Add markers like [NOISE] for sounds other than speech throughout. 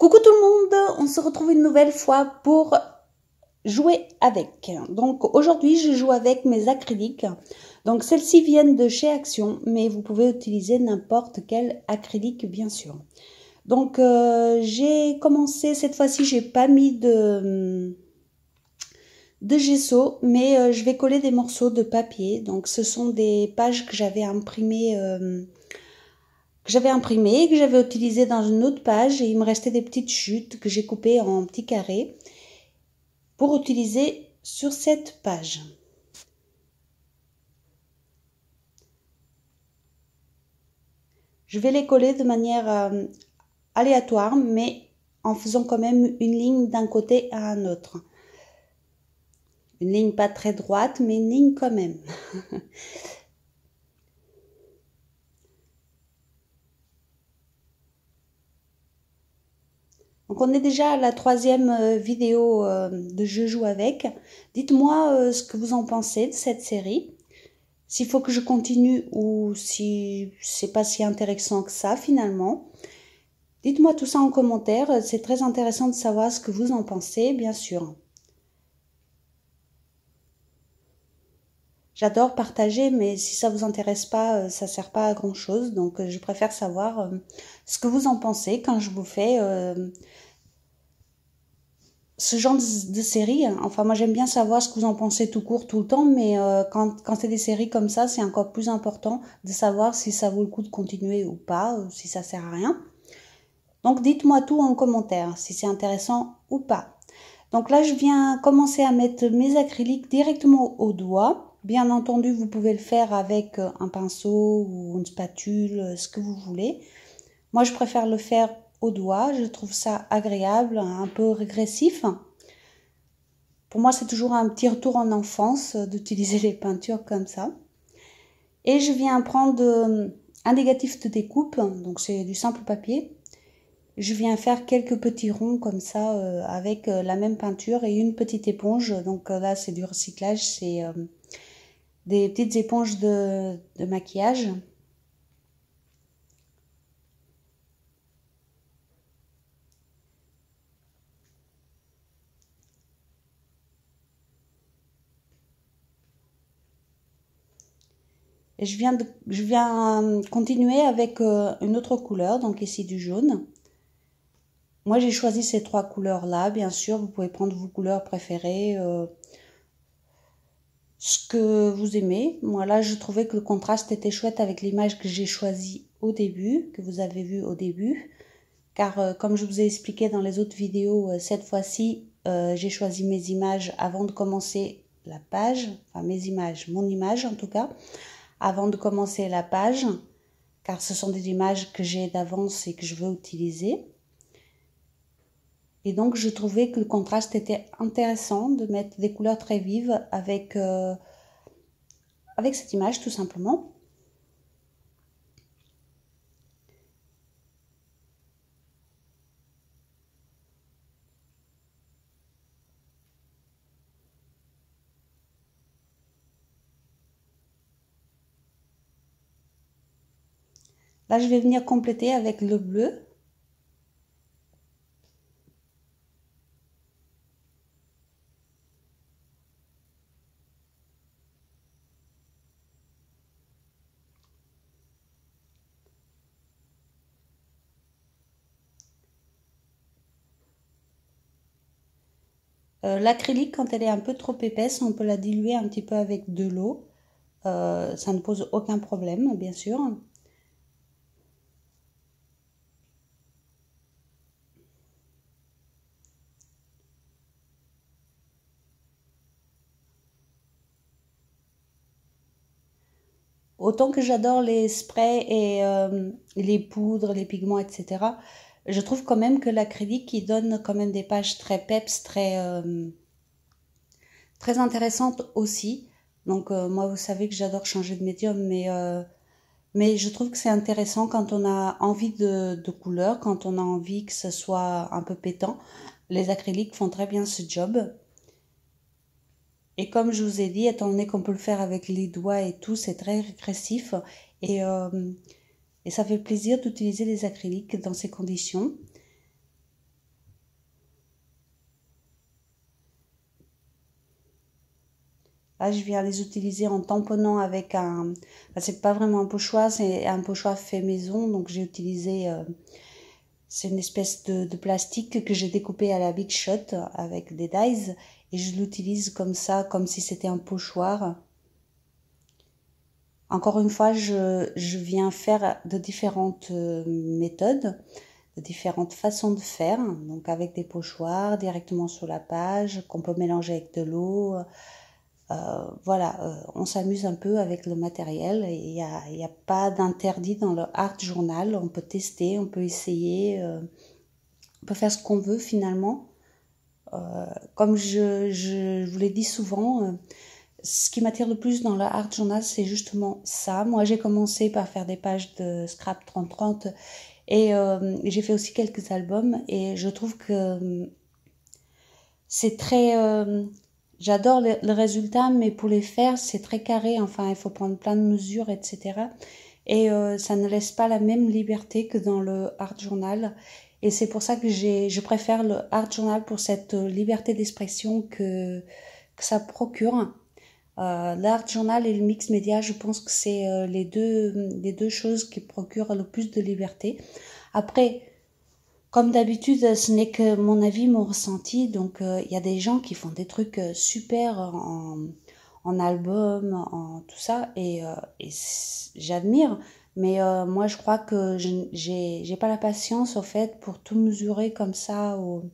Coucou tout le monde, on se retrouve une nouvelle fois pour jouer avec. Donc aujourd'hui je joue avec mes acryliques. Donc celles-ci viennent de chez Action, mais vous pouvez utiliser n'importe quel acrylique bien sûr. Donc euh, j'ai commencé, cette fois-ci j'ai pas mis de, gesso, mais euh, je vais coller des morceaux de papier. Donc ce sont des pages que j'avais imprimées... Euh, que j'avais imprimé, que j'avais utilisé dans une autre page et il me restait des petites chutes que j'ai coupées en petits carrés pour utiliser sur cette page. Je vais les coller de manière euh, aléatoire, mais en faisant quand même une ligne d'un côté à un autre. Une ligne pas très droite, mais une ligne quand même. [LAUGHS] Donc on est déjà à la troisième euh, vidéo euh, de Je joue avec. Dites-moi euh, ce que vous en pensez de cette série. S'il faut que je continue ou si c'est pas si intéressant que ça finalement. Dites-moi tout ça en commentaire. C'est très intéressant de savoir ce que vous en pensez, bien sûr. J'adore partager, mais si ça vous intéresse pas, ça sert pas à grand chose. Donc, je préfère savoir ce que vous en pensez quand je vous fais ce genre de, série, hein. enfin moi j'aime bien savoir ce que vous en pensez tout court, tout le temps, mais euh, quand, c'est des séries comme ça, c'est encore plus important de savoir si ça vaut le coup de continuer ou pas, ou si ça sert à rien. Donc dites-moi tout en commentaire, si c'est intéressant ou pas. Donc là je viens commencer à mettre mes acryliques directement au doigt. Bien entendu, vous pouvez le faire avec euh, un pinceau ou une spatule, euh, ce que vous voulez. Moi je préfère le faire au doigt. Je trouve ça agréable, un peu régressif. Pour moi, c'est toujours un petit retour en enfance d'utiliser [LAUGHS] les peintures comme ça. Et je viens prendre euh, un négatif de découpe, donc c'est du simple papier. Je viens faire quelques petits ronds comme ça euh, avec euh, la même peinture et une petite éponge. Donc là, c'est du recyclage, c'est des petites éponges de maquillage. Je viens, de, je viens euh, continuer avec euh, une autre couleur, donc ici du jaune. Moi, j'ai choisi ces trois couleurs-là. Bien sûr, vous pouvez prendre vos couleurs préférées, euh, ce que vous aimez. Moi, là, je trouvais que le contraste était chouette avec l'image que j'ai choisie au début, que vous avez vue au début. Car, comme je vous ai expliqué dans les autres vidéos, cette fois-ci, j'ai choisi mes images avant de commencer la page. Enfin, mes images, mon image en tout cas avant de commencer la page, car ce sont des images que j'ai d'avance et que je veux utiliser. Et donc, je trouvais que le contraste était intéressant de mettre des couleurs très vives avec, euh, cette image, tout simplement. Là, je vais venir compléter avec le bleu. Euh, l'acrylique, quand elle est un peu trop épaisse, on peut la diluer un petit peu avec de l'eau. Euh, ça ne pose aucun problème, bien sûr. Autant que j'adore les sprays et euh, les poudres, les pigments, etc., je trouve quand même que l'acrylique qui donne quand même des pages très peps, très, euh, intéressantes aussi. Donc euh, moi, vous savez que j'adore changer de médium, mais, mais je trouve que c'est intéressant quand on a envie de, de couleur, quand on a envie que ce soit un peu pétant. Les acryliques font très bien ce job. Et comme je vous ai dit, étant donné qu'on peut le faire avec les doigts et tout, c'est très régressif. Et, euh, et ça fait plaisir d'utiliser les acryliques dans ces conditions. Là, je viens les utiliser en tamponnant avec un... Enfin, c'est pas vraiment un pochoir, c'est un pochoir fait maison. Donc j'ai utilisé... Euh, c'est une espèce de, de plastique que j'ai découpé à la Big Shot avec des dies. Et je l'utilise comme ça, comme si c'était un pochoir. Encore une fois, je, je viens faire de différentes euh, méthodes, de différentes façons de faire. Donc avec des pochoirs directement sur la page, qu'on peut mélanger avec de l'eau. Euh, voilà, euh, on s'amuse un peu avec le matériel. Il n'y a, a, pas d'interdit dans le art journal. On peut tester, on peut essayer, on peut faire ce qu'on veut finalement. Comme je, je, vous l'ai dit souvent, ce qui m'attire le plus dans le art journal, c'est justement ça. Moi, j'ai commencé par faire des pages de scrap 3030 et euh, j'ai fait aussi quelques albums et je trouve que euh, c'est très... Euh, j'adore le, résultat, mais pour les faire, c'est très carré. Enfin, il faut prendre plein de mesures, etc. Et ça ne laisse pas la même liberté que dans le art journal. Et c'est pour ça que je préfère le art journal pour cette liberté d'expression que, ça procure. Euh, l'art journal et le mix média, je pense que c'est euh, les, deux, les deux choses qui procurent le plus de liberté. Après, comme d'habitude, ce n'est que mon avis, mon ressenti. Donc, euh, il y a des gens qui font des trucs super en, en album, en tout ça, et j'admire. Mais moi, je crois que j'ai j'ai pas la patience, au fait, pour tout mesurer comme ça, au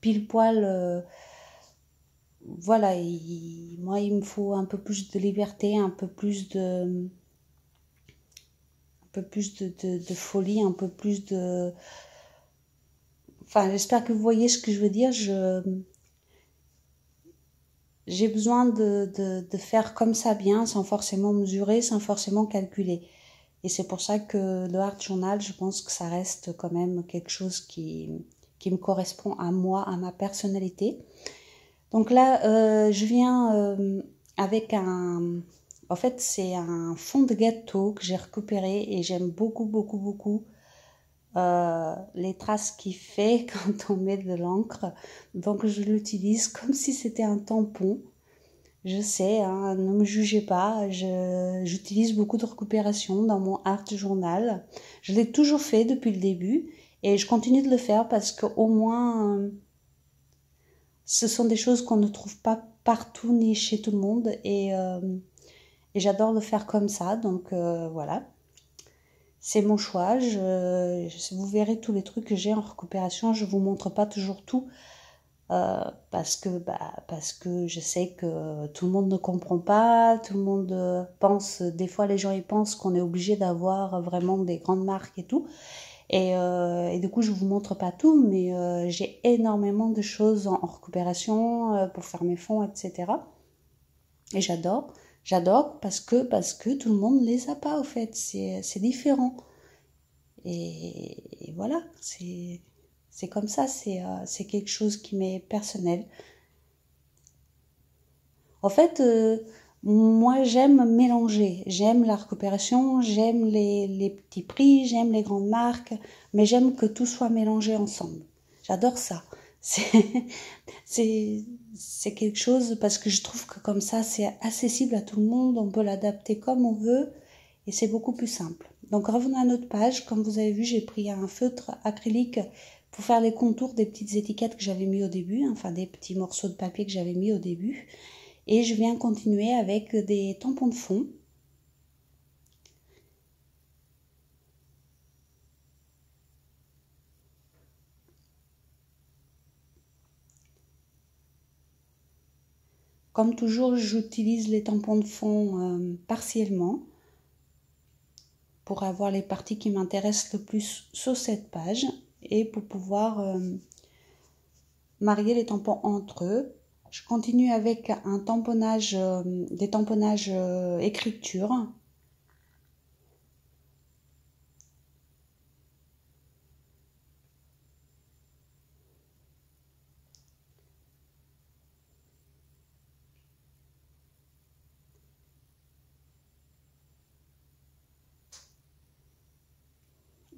pile poil voilà, moi, il me faut un peu plus de liberté, un peu plus de, plus de, de, folie, un peu plus de, enfin, j'espère que vous voyez ce que je veux dire. Je, j'ai besoin de, de, de, faire comme ça bien, sans forcément mesurer, sans forcément calculer. Et c'est pour ça que le art journal, je pense que ça reste quand même quelque chose qui, qui me correspond à moi, à ma personnalité. Donc là, euh, je viens euh, avec un... En fait, c'est un fond de gâteau que j'ai récupéré et j'aime beaucoup, beaucoup, beaucoup euh, les traces qu'il fait [LAUGHS] quand on met de l'encre. Donc je l'utilise comme si c'était un tampon. Je sais, hein, ne me jugez pas, j'utilise beaucoup de récupération dans mon art journal. Je l'ai toujours fait depuis le début et je continue de le faire parce qu'au moins ce sont des choses qu'on ne trouve pas partout ni chez tout le monde et, euh, j'adore le faire comme ça donc euh, voilà c'est mon choix vous verrez tous les trucs que j'ai en récupération je vous montre pas toujours tout euh, parce que bah, parce que je sais que tout le monde ne comprend pas tout le monde pense des fois les gens ils pensent qu'on est obligé d'avoir vraiment des grandes marques et tout et, euh, et, du coup, je vous montre pas tout, mais euh, j'ai énormément de choses en, récupération euh, pour faire mes fonds, etc. Et j'adore, j'adore parce que parce que tout le monde les a pas au fait, c'est différent. Et voilà, c'est c'est comme ça, c'est euh, quelque chose qui m'est personnel. En fait, euh, moi, j'aime mélanger. J'aime la récupération, j'aime les, les, petits prix, j'aime les grandes marques, mais j'aime que tout soit mélangé ensemble. J'adore ça. [LAUGHS] C'est quelque chose parce que je trouve que comme ça, c'est accessible à tout le monde. On peut l'adapter comme on veut et c'est beaucoup plus simple. Donc, revenons à notre page. Comme vous avez vu, j'ai pris un feutre acrylique faire les contours des petites étiquettes que j'avais mis au début, enfin des petits morceaux de papier que j'avais mis au début. Et je viens continuer avec des tampons de fond. Comme toujours, j'utilise les tampons de fond euh, partiellement pour avoir les parties qui m'intéressent le plus sur cette page et pour pouvoir euh, marier les tampons entre eux je continue avec un tamponnage, euh, des tamponnages euh, écriture.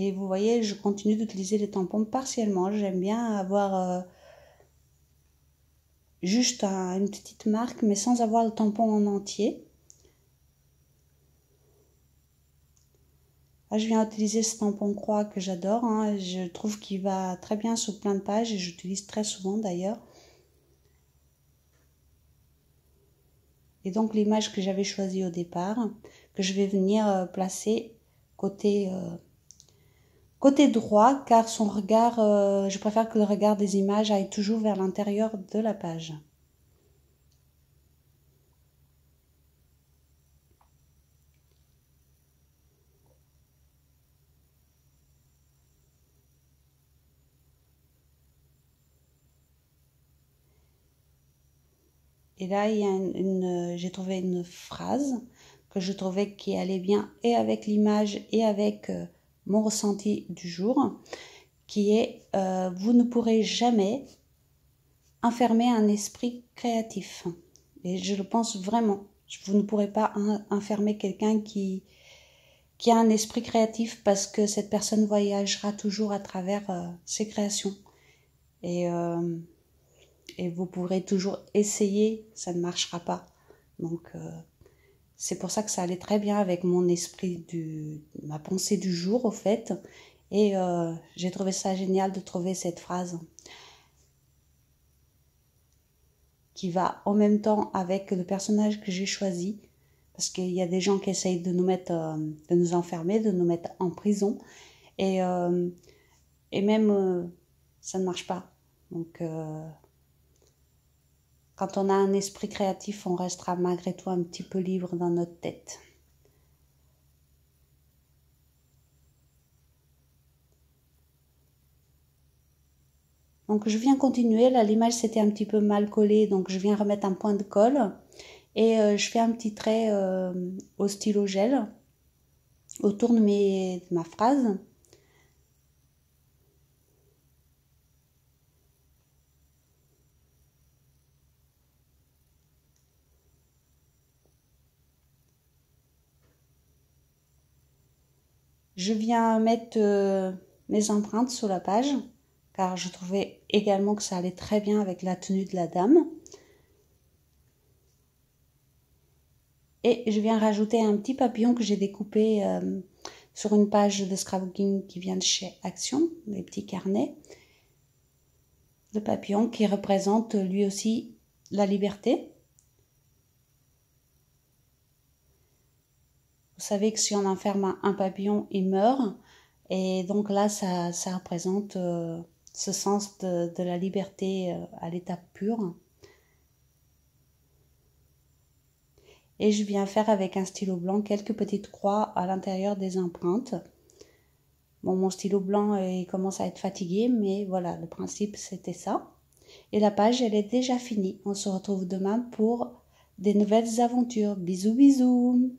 Et vous voyez, je continue d'utiliser les tampons partiellement. J'aime bien avoir euh, juste une petite marque, mais sans avoir le tampon en entier. Là, je viens utiliser ce tampon croix que j'adore. Hein. Je trouve qu'il va très bien sur plein de pages et j'utilise très souvent d'ailleurs. Et donc l'image que j'avais choisie au départ, que je vais venir euh, placer côté, euh, côté droit, car son regard, euh, je préfère que le regard des images aille toujours vers l'intérieur de la page. Et là, il y a j'ai trouvé une phrase que je trouvais qui allait bien et avec l'image et avec euh, mon ressenti du jour, qui est euh, vous ne pourrez jamais enfermer un esprit créatif. Et je le pense vraiment. Vous ne pourrez pas enfermer quelqu'un qui, qui a un esprit créatif parce que cette personne voyagera toujours à travers euh, ses créations. Et et vous pourrez toujours essayer, ça ne marchera pas. Donc euh, c'est pour ça que ça allait très bien avec mon esprit du ma pensée du jour au fait. Et euh, j'ai trouvé ça génial de trouver cette phrase qui va en même temps avec le personnage que j'ai choisi. Parce qu'il y a des gens qui essayent de nous mettre euh, de nous enfermer, de nous mettre en prison. Et et même ça ne marche pas. Donc quand on a un esprit créatif, on restera malgré tout un petit peu libre dans notre tête. Donc je viens continuer, là l'image s'était un petit peu mal collée, donc je viens remettre un point de colle et euh, je fais un petit trait euh, au stylo gel autour de, ma phrase. Je viens mettre euh, mes empreintes sur la page car je trouvais également que ça allait très bien avec la tenue de la dame. Et je viens rajouter un petit papillon que j'ai découpé euh, sur une page de scrapbooking qui vient de chez Action, les petits carnets. Le papillon qui représente lui aussi la liberté. Vous savez que si on enferme un papillon, il meurt. Et donc là, ça, représente euh, ce sens de, la liberté euh, à l'état pur. Et je viens faire avec un stylo blanc quelques petites croix à l'intérieur des empreintes. Bon, mon stylo blanc il commence à être fatigué, mais voilà, le principe c'était ça. Et la page, elle est déjà finie. On se retrouve demain pour des nouvelles aventures. Bisous, bisous